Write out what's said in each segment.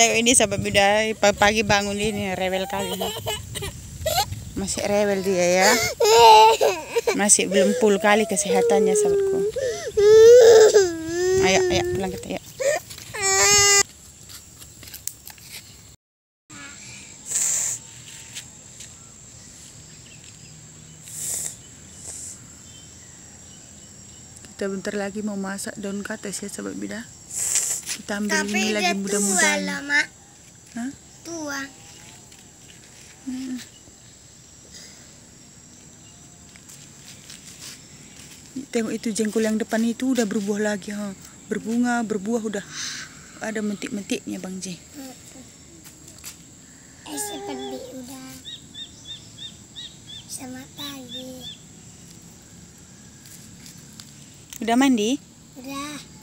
Tengok ini sahabat muda pagi bangun ini rewel kali. Masih rewel dia ya. Masih belum full kali kesehatannya sahabatku. Ayo, ayo pulang kita ya. Kita bentar lagi mau masak daun kates ya sahabat bida. Kita ambil Tapi ini lagi tua mudah-mudahan. lah, Mak. Hah? Tua. Tengok itu jengkol yang depan itu udah berbuah lagi ha. Berbunga, berbuah udah ada mentik-mentiknya Bang J. Eh, seperti udah. Sama pagi. Udah mandi? Udah.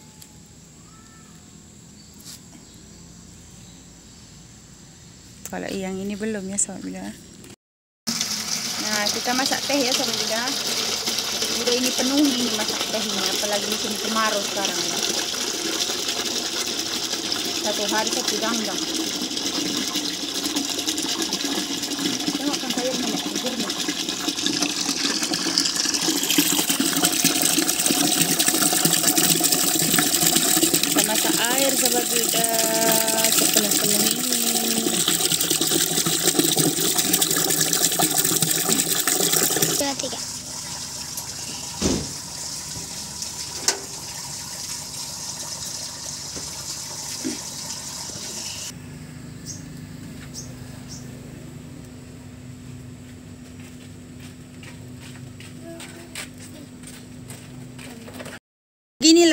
Kalau yang ini belum ya bida. Nah, kita masak teh ya bida. Udah ini penuh ini masak tehnya, apalagi musim kemarau sekarang ya. Satu hari satu ganggang. Tengok kan sayurnya nih, buburnya. Kita masak air sahabat bida sepenuh-penuh ini. Dua, tiga.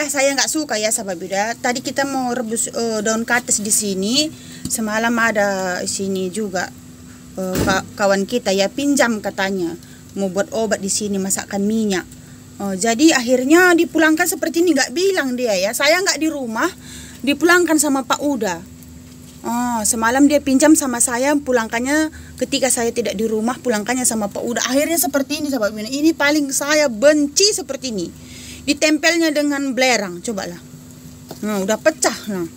Ginilah saya nggak suka ya sahabat bida. Tadi kita mau rebus eh, daun kates di sini. Semalam ada di sini juga ka- kawan kita ya pinjam katanya mau buat obat di sini masakkan minyak. Oh, jadi akhirnya dipulangkan seperti ini nggak bilang dia ya. Saya nggak di rumah dipulangkan sama Pak Uda. Oh, semalam dia pinjam sama saya pulangkannya ketika saya tidak di rumah pulangkannya sama Pak Uda. Akhirnya seperti ini sahabat bida. Ini paling saya benci seperti ini ditempelnya dengan belerang cobalah. Nah udah pecah nah.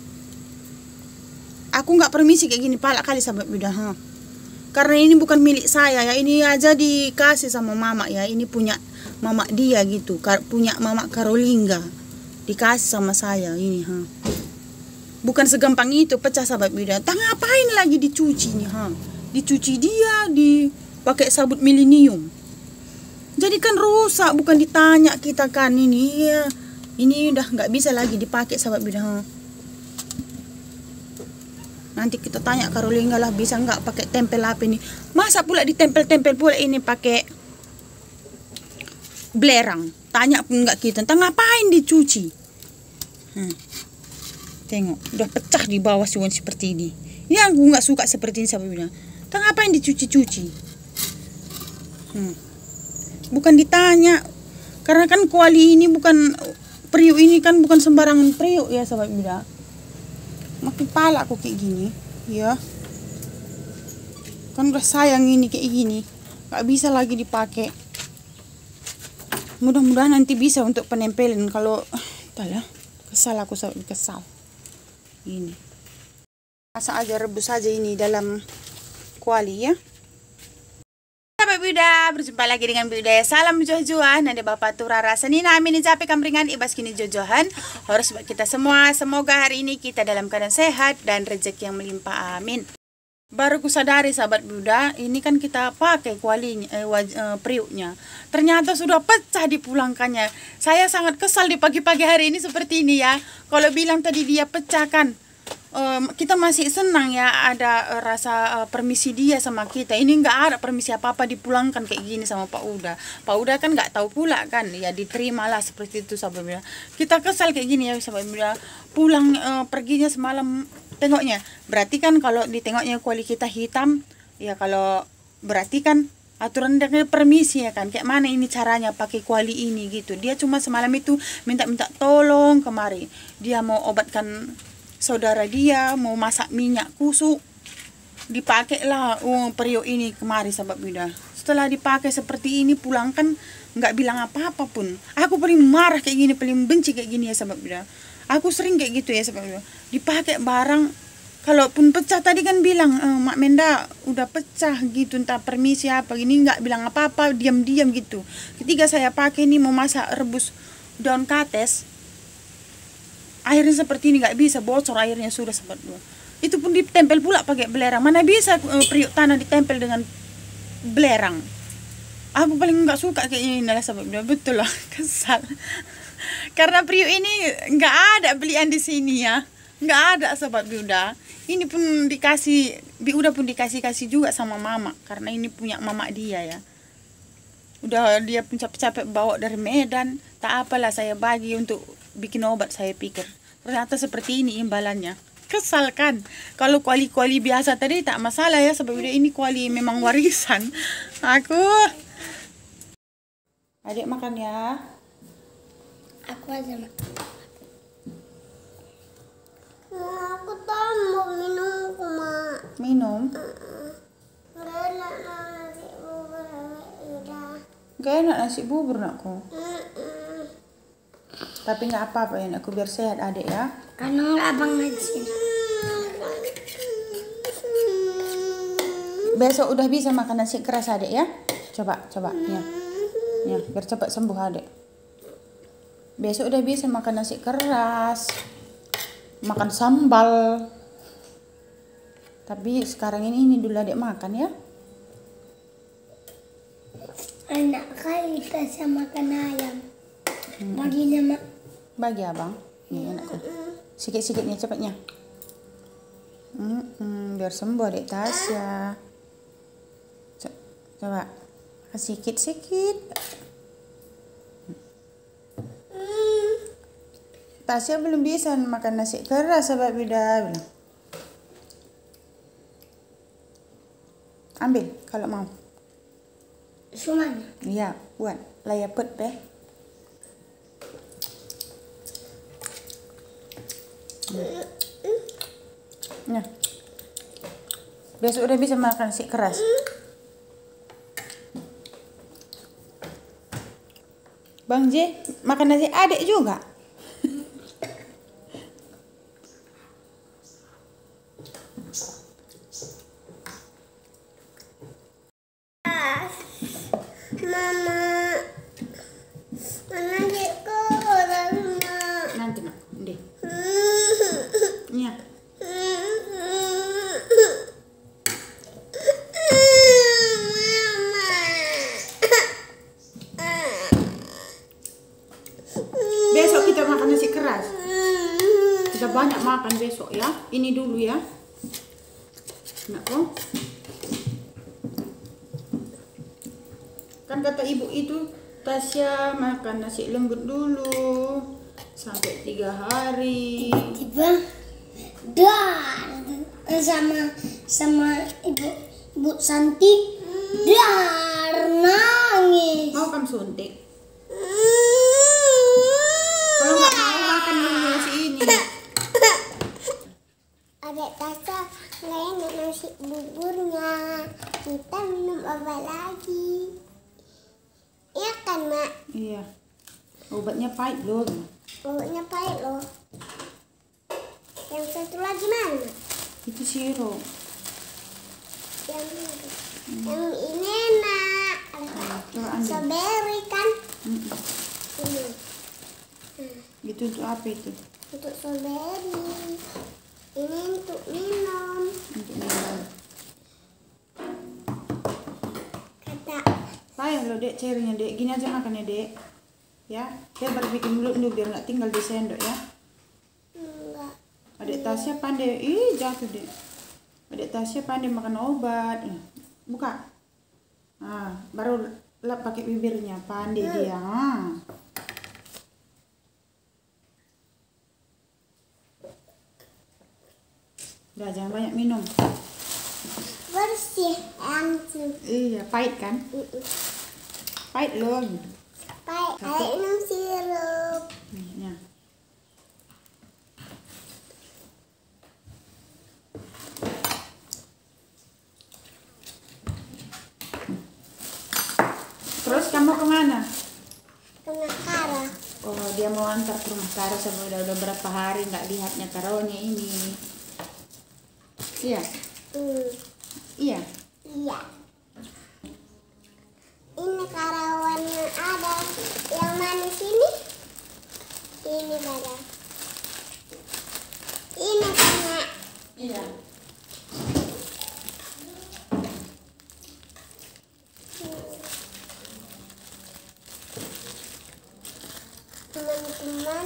Aku nggak permisi kayak gini palak kali sahabat bida ha. karena ini bukan milik saya ya. Ini aja dikasih sama mama ya. Ini punya mama dia gitu Kar- punya mama Karolingga dikasih sama saya ini ha. Bukan segampang itu pecah sahabat bida tak ngapain lagi dicuci nih ha. Dicuci dia dipakai sabut milenium jadi kan rusak bukan ditanya kita kan ini ya ini udah nggak bisa lagi dipakai sahabat bidang. Nanti kita tanya Karolingga lah bisa nggak pakai tempel apa ini? Masa pula ditempel-tempel pula ini pakai belerang? Tanya pun nggak kita entah ngapain dicuci. Hmm. tengok udah pecah di bawah siwan seperti ini. Ini aku nggak suka seperti ini sahabat bidang. Entah ngapain dicuci-cuci. Hmm bukan ditanya. Karena kan kuali ini bukan periuk ini kan bukan sembarangan periuk ya sahabat bida. Makin pala aku kayak gini ya. Kan udah sayang ini kayak gini. Nggak bisa lagi dipakai. Mudah-mudahan nanti bisa untuk penempelin kalau entahlah kesal aku sahabat kesal. Ini. Masak aja rebus aja ini dalam kuali ya Buda, berjumpa lagi dengan Buda. Salam jojohan, ada Bapak Turara Senina amin cape kamringan ibas kini jojohan. Harus buat kita semua. Semoga hari ini kita dalam keadaan sehat dan rezeki yang melimpah. Amin. Baru ku sadari sahabat Buddha, ini kan kita pakai kualinya, eh, waj- eh, periuknya. Ternyata sudah pecah dipulangkannya. Saya sangat kesal di pagi-pagi hari ini seperti ini ya. Kalau bilang tadi dia pecahkan, em, kita masih senang ya ada eh, rasa eh, permisi dia sama kita. Ini nggak ada permisi apa-apa dipulangkan kayak gini sama Pak Uda. Pak Uda kan nggak tahu pula kan, ya diterimalah seperti itu sahabat Buddha. Kita kesal kayak gini ya sahabat Buddha. Pulang eh, perginya semalam tengoknya berarti kan kalau ditengoknya kuali kita hitam ya kalau berarti kan aturan dengan permisi ya kan kayak mana ini caranya pakai kuali ini gitu dia cuma semalam itu minta-minta tolong kemari dia mau obatkan saudara dia mau masak minyak kusuk dipakailah uh, periuk ini kemari sahabat bida. Setelah dipakai seperti ini pulang kan nggak bilang apa-apa pun. Aku paling marah kayak gini paling benci kayak gini ya sahabat bida. Aku sering kayak gitu ya sahabat bida. Dipakai barang kalaupun pecah tadi kan bilang "Eh, Mak Menda udah pecah gitu entah permisi apa gini nggak bilang apa-apa diam-diam gitu. Ketika saya pakai ini mau masak rebus daun kates airnya seperti ini nggak bisa bocor airnya sudah sempat dua. Itu pun ditempel pula pakai belerang. Mana bisa eh, periuk tanah ditempel dengan belerang? Aku paling nggak suka kayak ini lah sebabnya betul lah kesal. Karena periuk ini nggak ada belian di sini ya. Nggak ada sobat Biuda ini pun dikasih Biuda pun dikasih kasih juga sama mama karena ini punya mama dia ya. Udah dia pun capek-capek bawa dari Medan. Tak apalah saya bagi untuk bikin obat saya pikir ternyata seperti ini imbalannya kesal kan kalau kuali-kuali biasa tadi tak masalah ya sebab udah ini kuali memang warisan aku adik makan ya Aku aja mak. Aku tahu mau minum mak. minum Gak enak nasi bubur udah. gak enak nasi bubur nakku. Tapi nggak apa-apa ya aku biar sehat adik ya. Karena nggak abang ngaji. besok udah bisa makan nasi keras adik ya? Coba coba. Ya. Ya biar cepat sembuh adik. Besok udah bisa makan nasi keras. Makan sambal. Tapi sekarang ini ini dulu adik makan ya. Enak kali kita makan ayam. Bagi nama. Bagi abang. Nih anakku sikit-sikitnya cepatnya. Mm-mm, biar sembuh adik Tasya. Co- coba. Sikit-sikit. Tasya belum bisa makan nasi keras sebab beda bilang ambil kalau mau. Cuman. iya buat. Layak pet be Nah. Besok udah bisa makan nasi keras. Bang J, makan nasi adik juga. Mama. Mana dekko mama. Nanti nak, deh. Iya. Besok kita makan nasi keras. Kita banyak besok ya. Ini dulu ya. Nakku. Kan kata ibu itu Tasya makan nasi lembut dulu sampai tiga hari. Tiba dar sama sama ibu ibu Santi dar nangis. Mau kamu suntik? Kalau nggak mau makan dulu nasi ini. Adek Tasya nggak enak nasi buburnya. Kita minum apa lagi? Iya kan, Mak? Iya. Obatnya pahit loh. Baunya pahit loh. Yang satu lagi mana? Itu sirup. Yang ini. Yang ini enak. Strawberry kan? Mm-mm. Ini. Itu untuk apa itu? Untuk strawberry. Ini Loh dek cairnya dek. Gini aja makannya dek. Ya, dia baru bikin dulu dulu biar nggak tinggal di sendok ya. enggak. Adik Tasya pandai, ih jatuh deh. Adik Tasya pandai makan obat. Buka. Ah, baru lap pakai bibirnya, pandai dia. Ah. Udah jangan banyak minum. Bersih. Iya, pahit kan? Pahit loh. Baik, ayo minum sirup. Nih. Terus kamu ke mana? Kara. Oh, dia mau antar ke rumah Karo sama udah, udah berapa hari nggak lihatnya Karonya ini. Iya. Hmm. Iya. Iya. Ini karawan yang ada yang manis ini. Ini pada. Ini kena. Iya. Teman-teman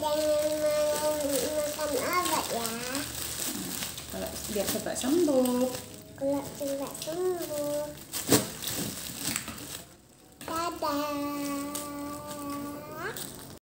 jangan mau makan obat ya. Kalau biar cepat sembuh. Kalau tidak sembuh. Tchau.